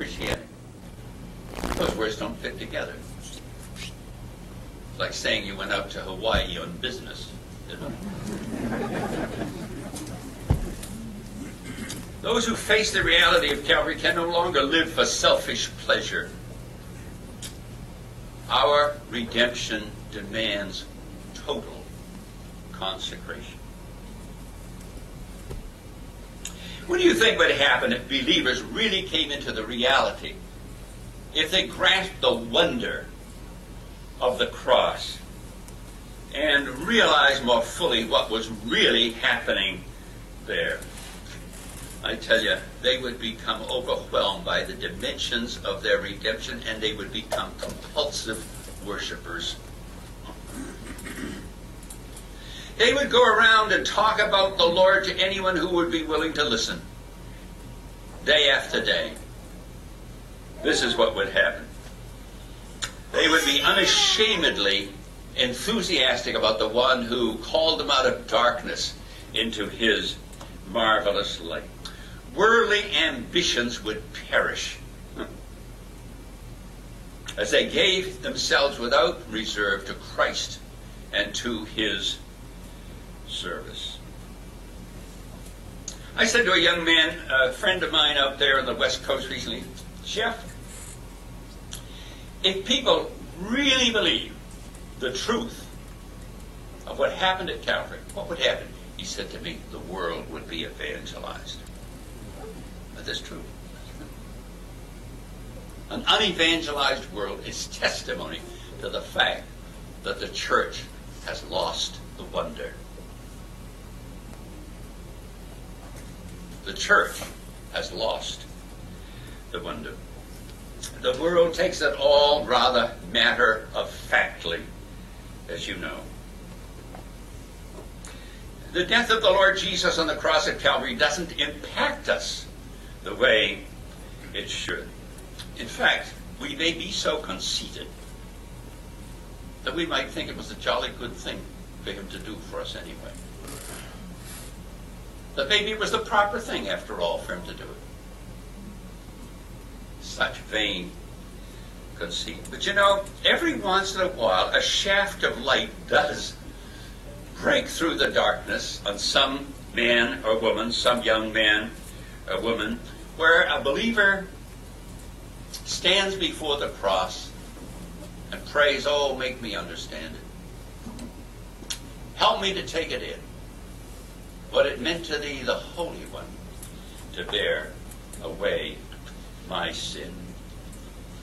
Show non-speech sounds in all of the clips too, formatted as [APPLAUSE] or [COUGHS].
Christianity. Those words don't fit together. It's like saying you went out to Hawaii on business. Those who face the reality of Calvary can no longer live for selfish pleasure. Our redemption demands total consecration. What do you think would happen if believers really came into the reality? If they grasped the wonder of the cross and realized more fully what was really happening there? I tell you, they would become overwhelmed by the dimensions of their redemption and they would become compulsive worshippers. They would go around and talk about the Lord to anyone who would be willing to listen, day after day. This is what would happen. They would be unashamedly enthusiastic about the one who called them out of darkness into his marvelous light. Worldly ambitions would perish as they gave themselves without reserve to Christ and to his service. I said to a young man, a friend of mine out there on the West Coast recently, Jeff, if people really believe the truth of what happened at Calvary, what would happen? He said to me, the world would be evangelized. But that's true. An unevangelized world is testimony to the fact that the church has lost the wonder the church has lost the wonder. The world takes it all rather matter of factly, as you know. The death of the Lord Jesus on the cross at Calvary doesn't impact us the way it should. In fact, we may be so conceited that we might think it was a jolly good thing for him to do for us anyway. That maybe it was the proper thing, after all, for him to do it. Such vain conceit. But you know, every once in a while, a shaft of light does break through the darkness on some man or woman, some young man or woman, where a believer stands before the cross and prays, Oh, make me understand it. Help me to take it in what it meant to thee, the Holy One, to bear away my sin.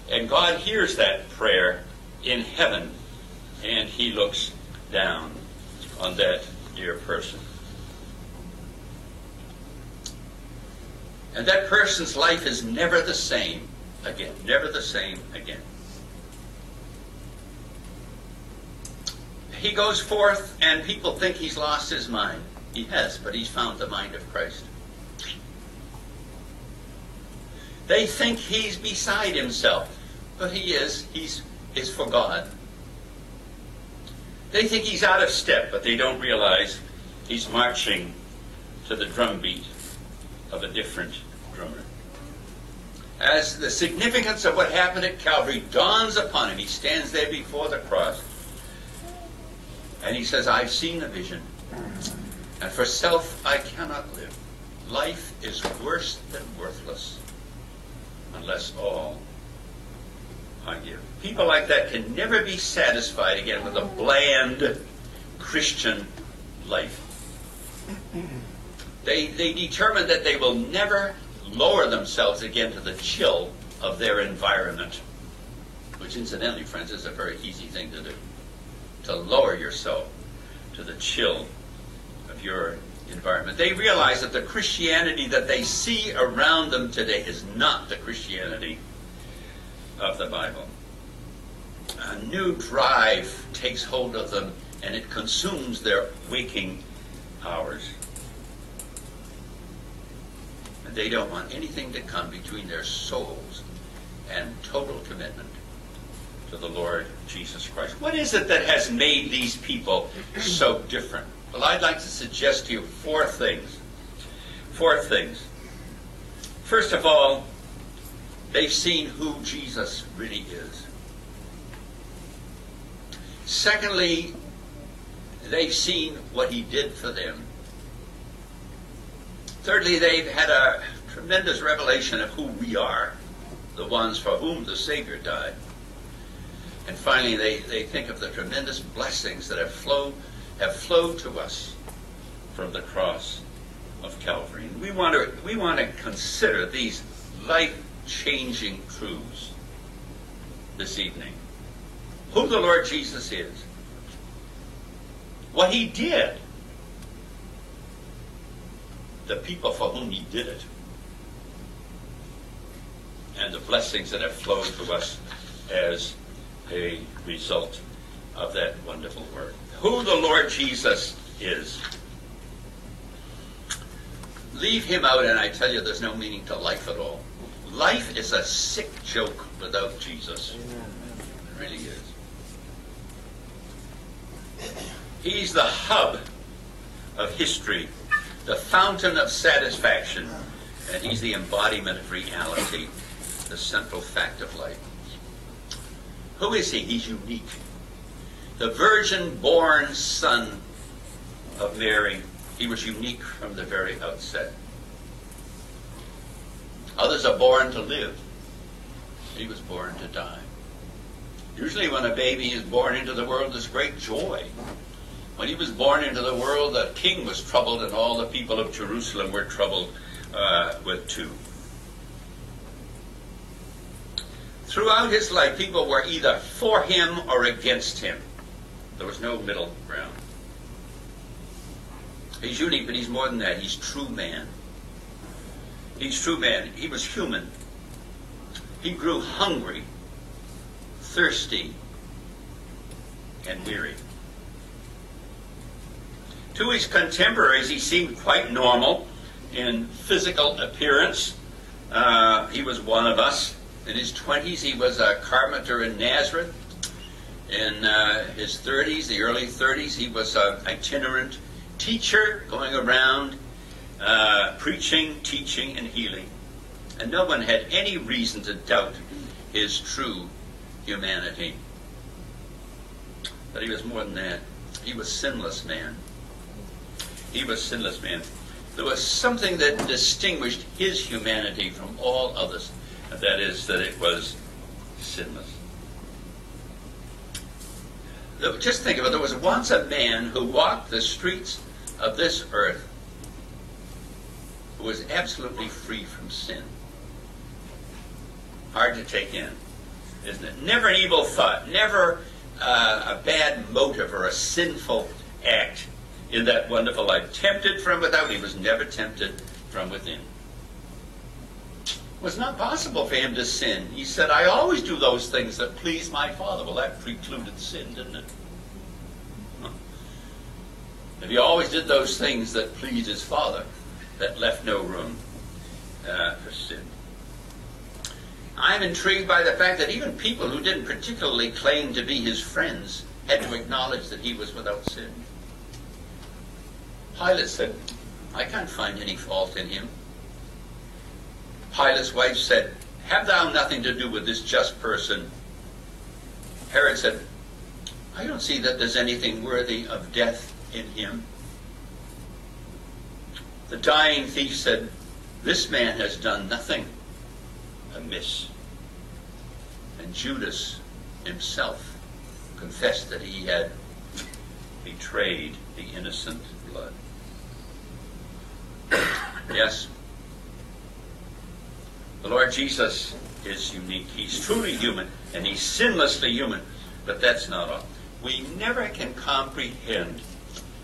And God hears that prayer in heaven, and he looks down on that dear person. And that person's life is never the same again. Never the same again. He goes forth, and people think he's lost his mind. He has, but he's found the mind of Christ. They think he's beside himself, but he is. He's is for God. They think he's out of step, but they don't realize he's marching to the drumbeat of a different drummer. As the significance of what happened at Calvary dawns upon him, he stands there before the cross and he says, I've seen the vision. And for self I cannot live. Life is worse than worthless unless all I give. People like that can never be satisfied again with a bland Christian life. They, they determine that they will never lower themselves again to the chill of their environment, which incidentally, friends, is a very easy thing to do. To lower yourself to the chill your environment. They realize that the Christianity that they see around them today is not the Christianity of the Bible. A new drive takes hold of them and it consumes their waking hours. And they don't want anything to come between their souls and total commitment to the Lord Jesus Christ. What is it that has made these people so different? Well, I'd like to suggest to you four things. Four things. First of all, they've seen who Jesus really is. Secondly, they've seen what he did for them. Thirdly, they've had a tremendous revelation of who we are, the ones for whom the Savior died. And finally, they, they think of the tremendous blessings that have flowed, have flowed to us from the cross of Calvary. And we want to, we want to consider these life-changing truths this evening. Who the Lord Jesus is. What he did. The people for whom he did it. And the blessings that have flowed to us as a result of that wonderful work. Who the Lord Jesus is. Leave him out, and I tell you, there's no meaning to life at all. Life is a sick joke without Jesus. It really is. He's the hub of history, the fountain of satisfaction, and he's the embodiment of reality, the central fact of life. Who is he? He's unique. The virgin born son of Mary. He was unique from the very outset. Others are born to live. He was born to die. Usually, when a baby is born into the world, there's great joy. When he was born into the world, the king was troubled, and all the people of Jerusalem were troubled uh, with too. Throughout his life, people were either for him or against him. There was no middle ground. He's unique, but he's more than that. He's true man. He's true man. He was human. He grew hungry, thirsty, and weary. To his contemporaries, he seemed quite normal in physical appearance. Uh, he was one of us. In his 20s, he was a carpenter in Nazareth. In uh, his 30s, the early 30s, he was an itinerant teacher going around uh, preaching, teaching, and healing. And no one had any reason to doubt his true humanity. But he was more than that. He was sinless man. He was sinless man. There was something that distinguished his humanity from all others and that is that it was sinless. Just think of it. There was once a man who walked the streets of this earth who was absolutely free from sin. Hard to take in, isn't it? Never an evil thought, never uh, a bad motive or a sinful act in that wonderful life. Tempted from without, he was never tempted from within was not possible for him to sin. He said, I always do those things that please my Father. Well, that precluded sin, didn't it? [LAUGHS] If he always did those things that pleased his Father, that left no room uh, for sin. I'm intrigued by the fact that even people who didn't particularly claim to be his friends had to acknowledge that he was without sin. Pilate said, I can't find any fault in him. Pilate's wife said, Have thou nothing to do with this just person? Herod said, I don't see that there's anything worthy of death in him. The dying thief said, This man has done nothing amiss. And Judas himself confessed that he had betrayed the innocent blood. [COUGHS] yes, the Lord Jesus is unique. He's truly human, and he's sinlessly human. But that's not all. We never can comprehend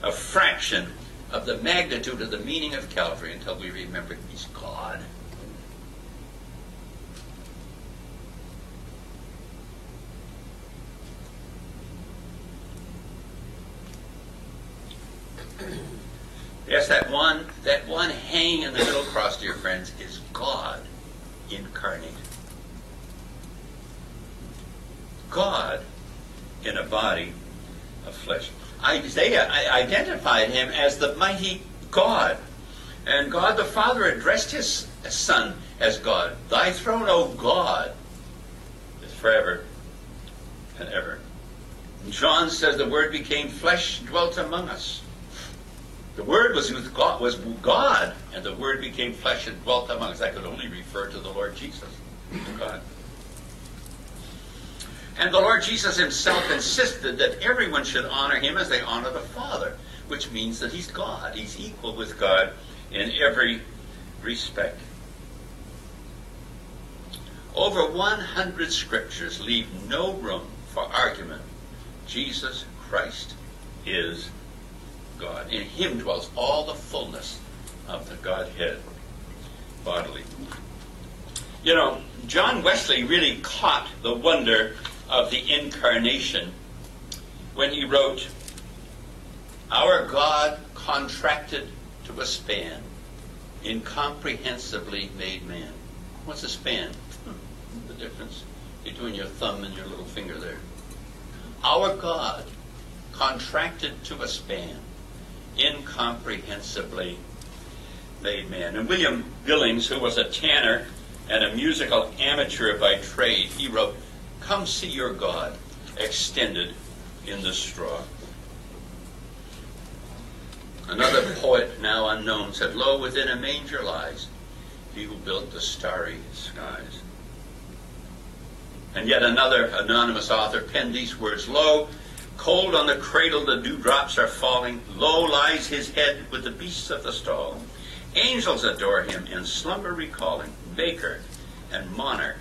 a fraction of the magnitude of the meaning of Calvary until we remember he's God. Yes, that one, that one hanging in the middle cross, dear friends, is God incarnate. God in a body of flesh. Isaiah identified him as the mighty God. And God the Father addressed his son as God. Thy throne, O God, is forever and ever. John says the Word became flesh dwelt among us. The Word was with God, was God, and the Word became flesh and dwelt among us. I could only refer to the Lord Jesus, God. And the Lord Jesus himself insisted that everyone should honor him as they honor the Father, which means that he's God. He's equal with God in every respect. Over 100 scriptures leave no room for argument. Jesus Christ is God. In him dwells all the fullness of the Godhead bodily. You know, John Wesley really caught the wonder of the incarnation when he wrote, Our God contracted to a span, incomprehensibly made man. What's a span? [LAUGHS] The difference between your thumb and your little finger there. Our God contracted to a span, incomprehensibly made man. And William Billings, who was a tanner and a musical amateur by trade, he wrote, Come see your God extended in the straw. Another poet, now unknown, said, Lo, within a manger lies he who built the starry skies. And yet another anonymous author penned these words Lo, cold on the cradle the dewdrops are falling. Low lies his head with the beasts of the stall. Angels adore him in slumber recalling, Maker and monarch,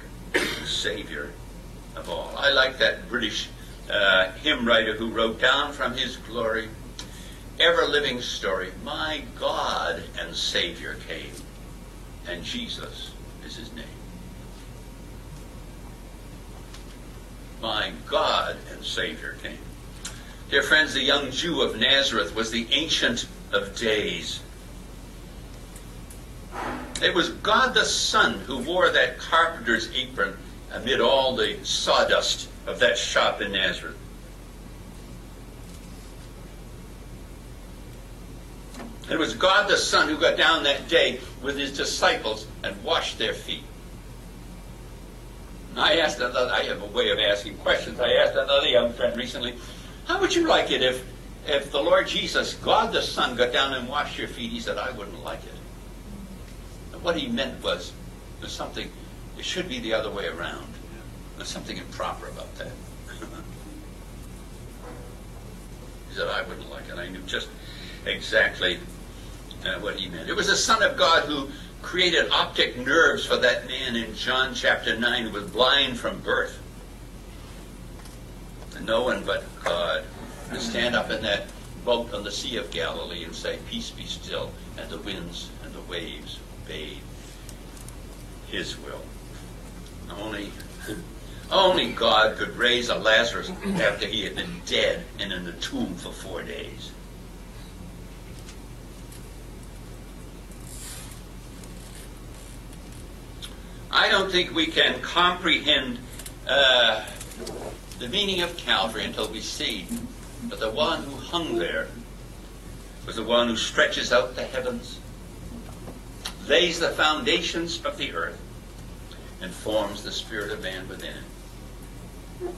Savior of all. I like that British uh, hymn writer who wrote down from his glory, ever living story, my God and Savior came, and Jesus is his name. My God and Savior came. Dear friends, the young Jew of Nazareth was the Ancient of Days. It was God the Son who wore that carpenter's apron amid all the sawdust of that shop in Nazareth. It was God the Son who got down that day with his disciples and washed their feet. I asked another, I have a way of asking questions. I asked another young friend recently, how would you like it if, if the Lord Jesus, God the Son, got down and washed your feet? He said, I wouldn't like it. And what he meant was, there's something, it should be the other way around. There's something improper about that. [LAUGHS] he said, I wouldn't like it. I knew just exactly uh, what he meant. It was the Son of God who created optic nerves for that man in John chapter 9 who was blind from birth. And no one but God could stand up in that boat on the Sea of Galilee and say, Peace be still, and the winds and the waves obeyed his will. Only, only God could raise a Lazarus after he had been dead and in the tomb for four days. I don't think we can comprehend uh, the meaning of Calvary until we see that the one who hung there was the one who stretches out the heavens, lays the foundations of the earth, and forms the spirit of man within it.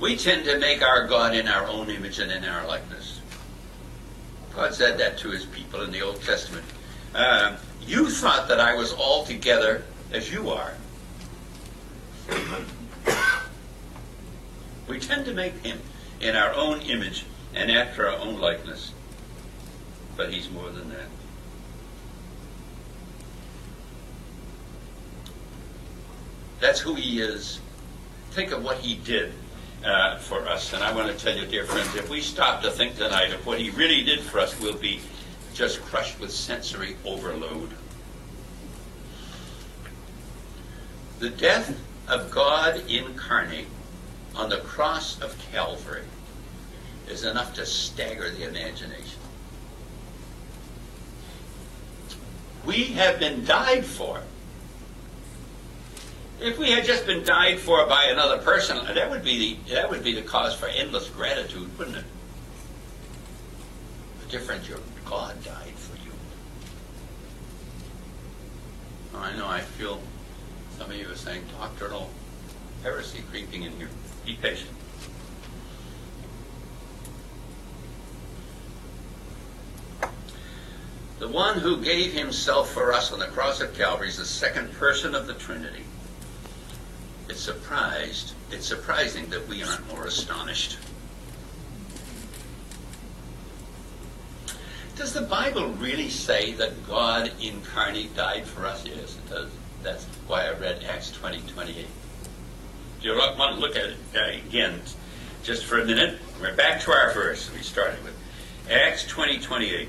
We tend to make our God in our own image and in our likeness. God said that to his people in the Old Testament. Uh, you thought that I was altogether as you are. we tend to make him in our own image and after our own likeness. But he's more than that. That's who he is. Think of what he did uh, for us. And I want to tell you, dear friends, if we stop to think tonight of what he really did for us, we'll be just crushed with sensory overload. The death of God incarnate on the cross of Calvary is enough to stagger the imagination. We have been died for. If we had just been died for by another person, that would be the that would be the cause for endless gratitude, wouldn't it? The difference your God died for you. I know I feel some of you are saying doctrinal heresy creeping in here. Be patient. The one who gave himself for us on the cross of Calvary is the second person of the Trinity. It's surprised, it's surprising that we aren't more astonished. Does the Bible really say that God incarnate died for us? Yes, it does. That's why I read Acts 20, 28. Do you want to look at it uh, again just for a minute? We're back to our verse we started with. Acts 20, 28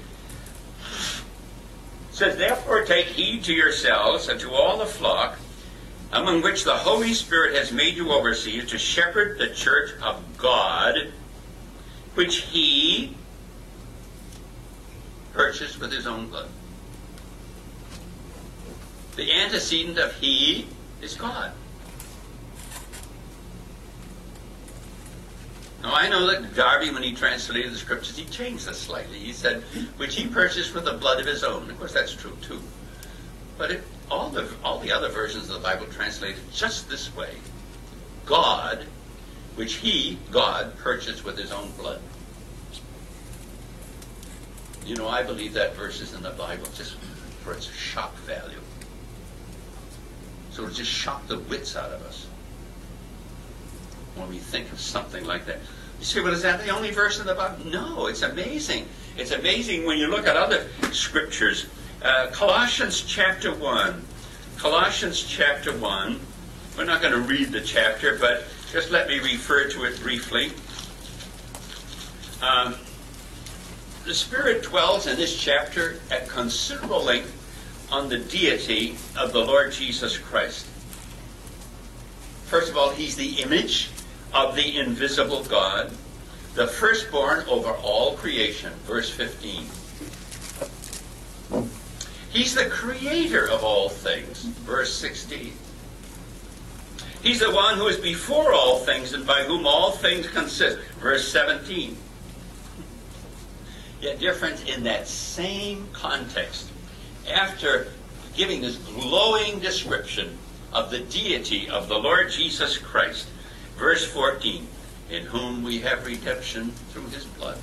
says, Therefore take heed to yourselves and to all the flock among which the Holy Spirit has made you overseers to shepherd the church of God, which he purchased with his own blood. The antecedent of he is God. Now, I know that Darby, when he translated the scriptures, he changed this slightly. He said, which he purchased with the blood of his own. Of course, that's true, too. But it, all, the, all the other versions of the Bible translated just this way. God, which he, God, purchased with his own blood. You know, I believe that verse is in the Bible just for its shock value. So it'll just shock the wits out of us when we think of something like that. You say, well, is that the only verse in the Bible? No, it's amazing. It's amazing when you look at other scriptures. Uh, Colossians chapter 1. Colossians chapter 1. We're not going to read the chapter, but just let me refer to it briefly. Um, the Spirit dwells in this chapter at considerable length on the deity of the Lord Jesus Christ. First of all, he's the image of the invisible God, the firstborn over all creation. Verse 15. He's the creator of all things. Verse 16. He's the one who is before all things and by whom all things consist. Verse 17. Yet different in that same context. After giving this glowing description of the deity of the Lord Jesus Christ, Verse 14, in whom we have redemption through his blood,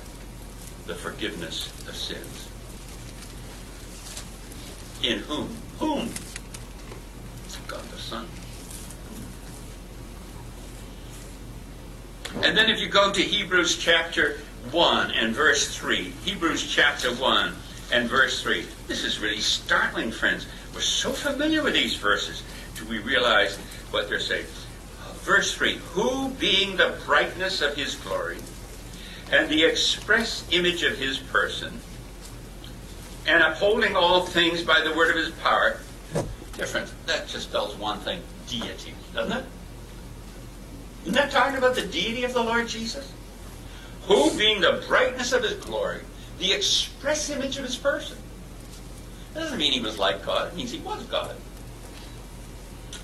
the forgiveness of sins. In whom? Whom? God the Son. And then if you go to Hebrews chapter 1 and verse 3, Hebrews chapter 1 and verse 3, this is really startling, friends. We're so familiar with these verses. Do we realize what they're saying? Verse 3 Who, being the brightness of his glory, and the express image of his person, and upholding all things by the word of his power, different. That just spells one thing deity, doesn't it? Isn't that talking about the deity of the Lord Jesus? Who, being the brightness of his glory, the express image of his person. That doesn't mean he was like God, it means he was God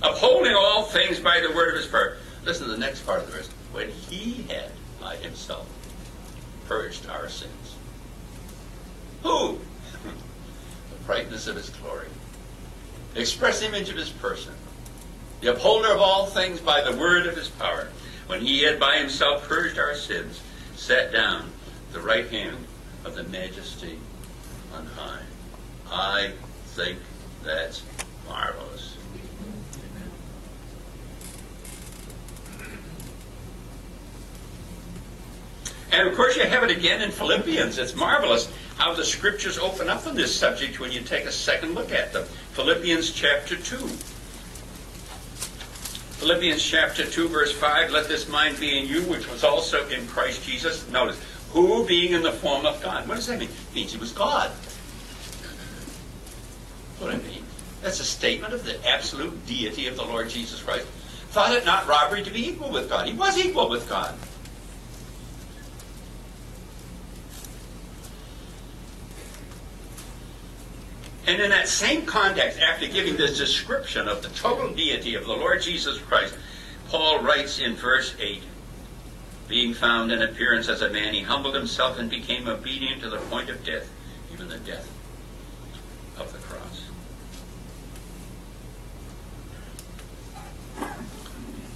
upholding all things by the word of his power. Listen to the next part of the verse. When he had by himself purged our sins. Who? Brightness of his glory. The express image of his person. The upholder of all things by the word of his power. When he had by himself purged our sins, sat down at the right hand of the majesty on high. I think that's marvelous. And of course, you have it again in Philippians. It's marvelous how the scriptures open up on this subject when you take a second look at them. Philippians chapter 2. Philippians chapter 2, verse 5 Let this mind be in you, which was also in Christ Jesus. Notice, who being in the form of God. What does that mean? It means he was God. What I mean? That's a statement of the absolute deity of the Lord Jesus Christ. Thought it not robbery to be equal with God. He was equal with God. And in that same context, after giving this description of the total deity of the Lord Jesus Christ, Paul writes in verse 8, Being found in appearance as a man, he humbled himself and became obedient to the point of death, even the death of the cross.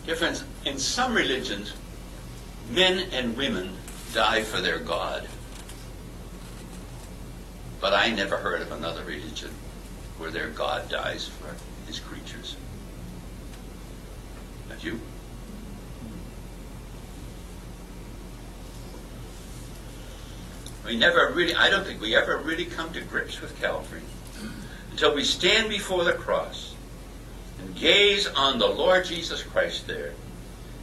Dear friends, in some religions, men and women die for their God. But I never heard of another religion where their God dies for his creatures. Have you? We never really, I don't think we ever really come to grips with Calvary until we stand before the cross and gaze on the Lord Jesus Christ there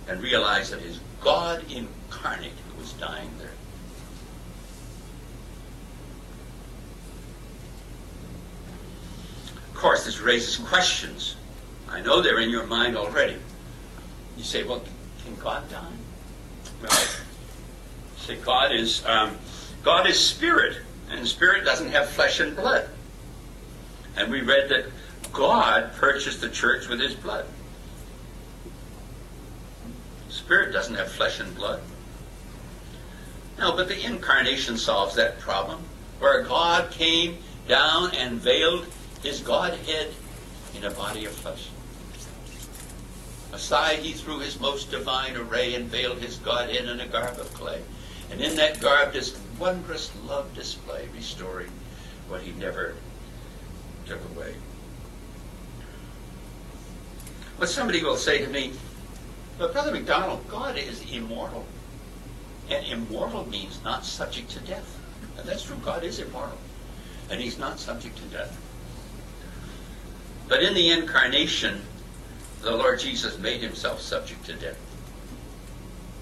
and realize that his God incarnate who was dying there. Of course, this raises questions. I know they're in your mind already. You say, well, can God die? Well, say God is um, God is spirit, and spirit doesn't have flesh and blood. And we read that God purchased the church with his blood. Spirit doesn't have flesh and blood. No, but the incarnation solves that problem, where God came down and veiled his Godhead in a body of flesh. Aside he threw his most divine array and veiled his Godhead in a garb of clay. And in that garb this wondrous love display, restoring what he never took away. But somebody will say to me, but Brother MacDonald, God is immortal. And immortal means not subject to death. And that's true, God is immortal. And he's not subject to death. But in the incarnation, the Lord Jesus made himself subject to death.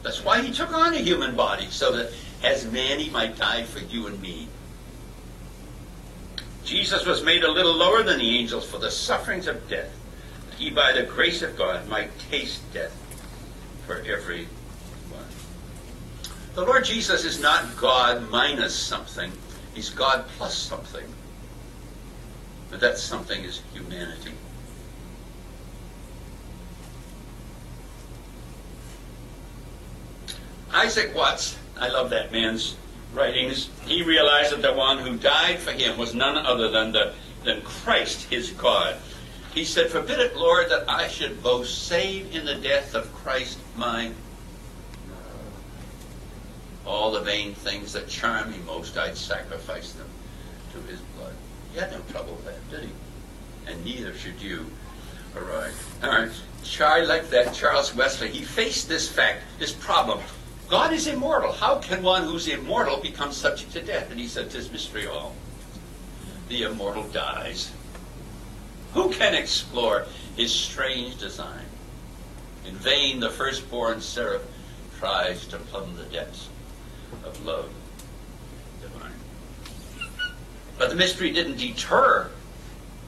That's why he took on a human body, so that as man he might die for you and me. Jesus was made a little lower than the angels for the sufferings of death, that he by the grace of God might taste death for every one. The Lord Jesus is not God minus something, he's God plus something. But that something is humanity. Isaac Watts, I love that man's writings. He realized that the one who died for him was none other than the than Christ, his God. He said, Forbid it, Lord, that I should boast save in the death of Christ my All the vain things that charm me most, I'd sacrifice them to his blood. He had no trouble with that, did he? And neither should you. All right. All right. Child like that, Charles Wesley, he faced this fact, this problem. God is immortal. How can one who's immortal become subject to death? And he said, "Tis mystery all. The immortal dies. Who can explore his strange design? In vain the firstborn seraph tries to plumb the depths of love divine. But the mystery didn't deter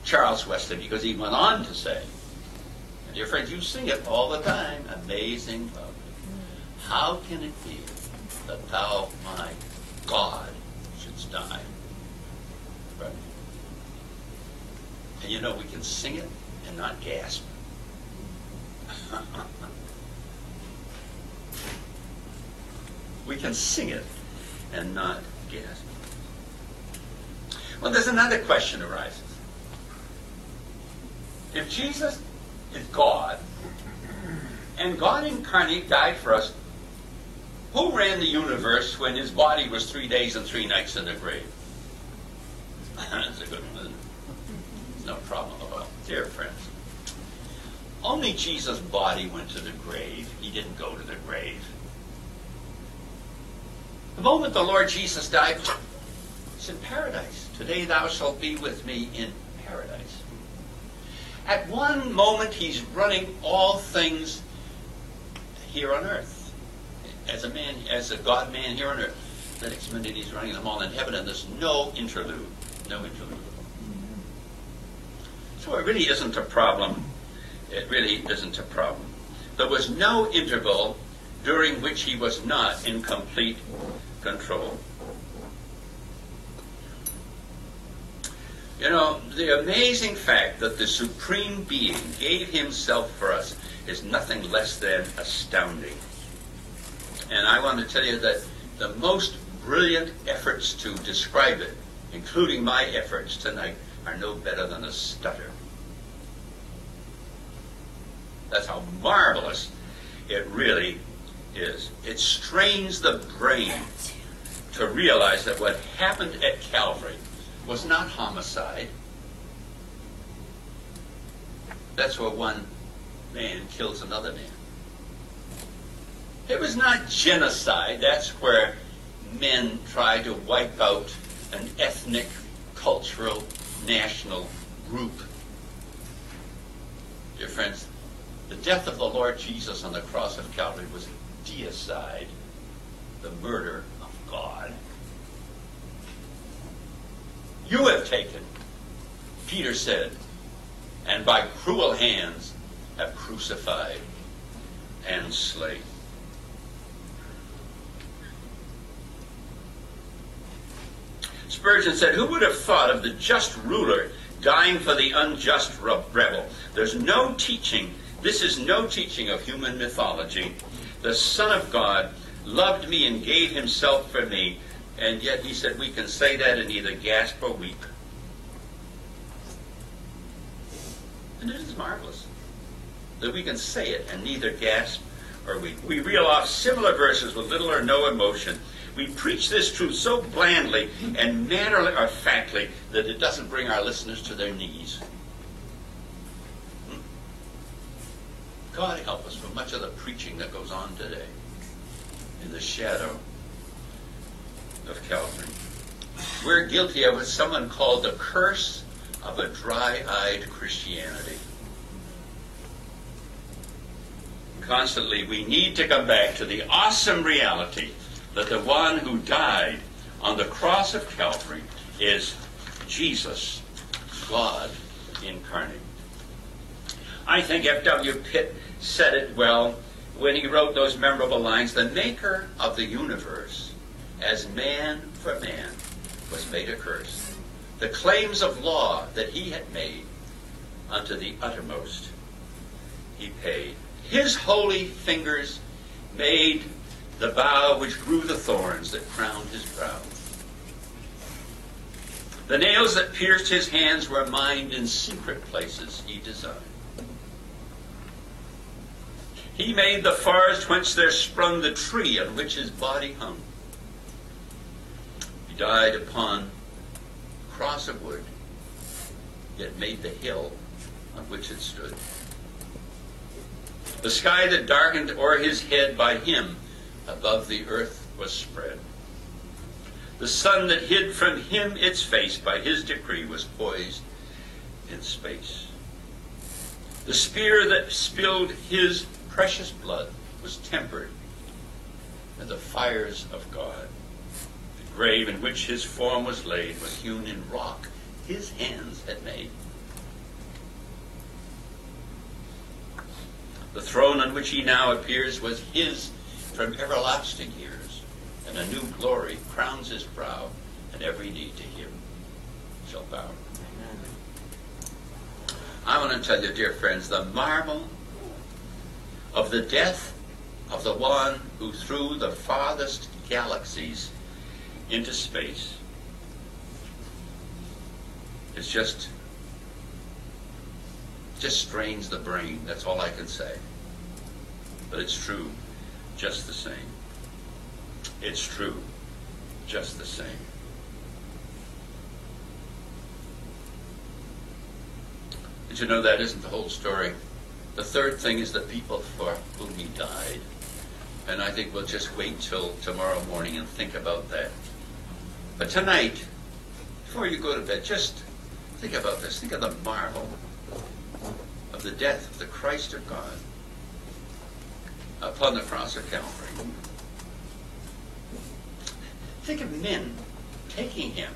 Charles Wesley because he went on to say, and dear friends, you sing it all the time, amazing love. How can it be that thou, my God, shouldst die? Right? And you know, we can sing it and not gasp. [LAUGHS] we can sing it and not gasp. Well, there's another question arises. If Jesus is God, and God incarnate died for us, who ran the universe when his body was three days and three nights in the grave? [LAUGHS] That's a good one. No problem all. Dear friends, only Jesus' body went to the grave. He didn't go to the grave. The moment the Lord Jesus died, it's in paradise. Today thou shalt be with me in paradise. At one moment, he's running all things here on earth. As a man, as a God man here on earth. The next minute, he's running them all in heaven, and there's no interlude. No interlude. So it really isn't a problem. It really isn't a problem. There was no interval during which he was not in complete control. You know, the amazing fact that the Supreme Being gave himself for us is nothing less than astounding. And I want to tell you that the most brilliant efforts to describe it, including my efforts tonight, are no better than a stutter. That's how marvelous It really is. It strains the brain to realize that what happened at Calvary was not homicide. That's where one man kills another man. It was not genocide. That's where men try to wipe out an ethnic, cultural, national group. Dear friends, the death of the Lord Jesus on the cross of Calvary was deicide, the murder of God. You have taken, Peter said, and by cruel hands have crucified and slain. Spurgeon said, Who would have thought of the just ruler dying for the unjust rebel? There's no teaching, this is no teaching of human mythology. The Son of God loved me and gave himself for me, and yet he said we can say that and either gasp or weep. And it is marvelous that we can say it and neither gasp or weep. We reel off similar verses with little or no emotion. We preach this truth so blandly and matter of factly that it doesn't bring our listeners to their knees. Hmm? God help us for much of the preaching that goes on today in the shadow of Calvary. We're guilty of what someone called the curse of a dry-eyed Christianity. Constantly, we need to come back to the awesome reality that the one who died on the cross of Calvary is Jesus, God incarnate. I think F.W. Pitt said it well when he wrote those memorable lines The maker of the universe, as man for man, was made a curse. The claims of law that he had made unto the uttermost he paid. His holy fingers made the bough which grew the thorns that crowned his brow. The nails that pierced his hands were mined in secret places he designed. He made the forest whence there sprung the tree on which his body hung. He died upon a cross of wood, yet made the hill on which it stood. The sky that darkened o'er his head by him above the earth was spread. The sun that hid from him its face by his decree was poised in space. The spear that spilled his precious blood was tempered in the fires of God. The grave in which his form was laid was hewn in rock his hands had made. The throne on which he now appears was his from everlasting years, and a new glory crowns his brow, and every knee to him shall bow. I want to tell you, dear friends, the marvel of the death of the one who through the farthest galaxies into space is just just strains the brain. That's all I can say. But it's true just the same. It's true just the same. Did you know that isn't the whole story? The third thing is the people for whom he died. And I think we'll just wait till tomorrow morning and think about that. But tonight, before you go to bed, just think about this. Think of the marvel of the death of the Christ of God upon the cross of Calvary. Think of men taking him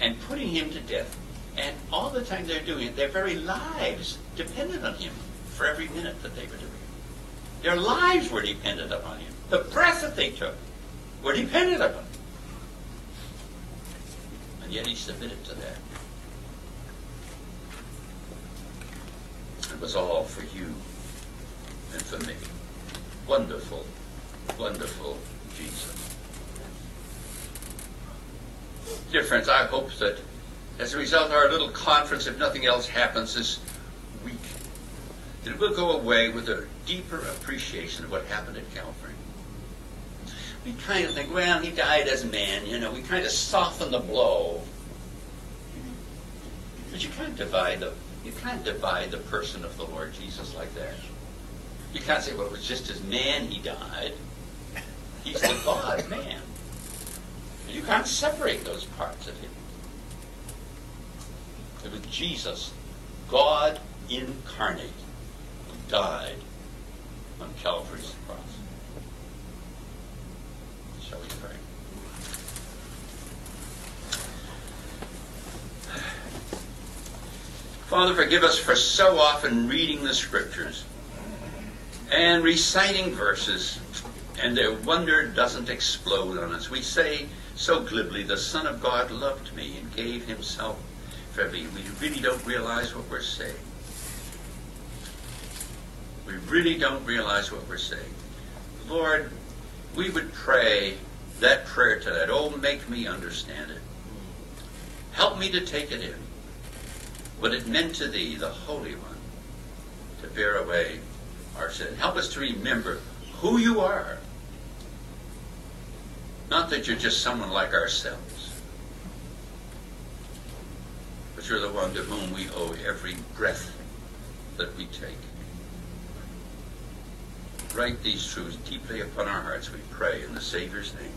and putting him to death. And all the time they're doing it, their very lives depended on him for every minute that they were doing it. Their lives were dependent upon him. The breath that they took were dependent upon him. And yet he submitted to that. It was all for you and for me. Wonderful, wonderful Jesus. Dear friends, I hope that as a result of our little conference, if nothing else happens this week, that we'll go away with a deeper appreciation of what happened at Calvary. We kind of think, well, he died as a man, you know, we kind of soften the blow. But you can't divide the you can't divide the person of the Lord Jesus like that. You can't say, well, it was just as man he died. He's the God man. You can't separate those parts of him. It was Jesus, God incarnate, who died on Calvary's cross. Shall we pray? Father, forgive us for so often reading the scriptures and reciting verses, and their wonder doesn't explode on us. We say so glibly, the Son of God loved me and gave himself for me. We really don't realize what we're saying. We really don't realize what we're saying. Lord, we would pray that prayer tonight. Oh, make me understand it. Help me to take it in. What it meant to thee, the Holy One, to bear away our sin. Help us to remember who you are. Not that you're just someone like ourselves, but you're the one to whom we owe every breath that we take. Write these truths deeply upon our hearts, we pray in the Savior's name.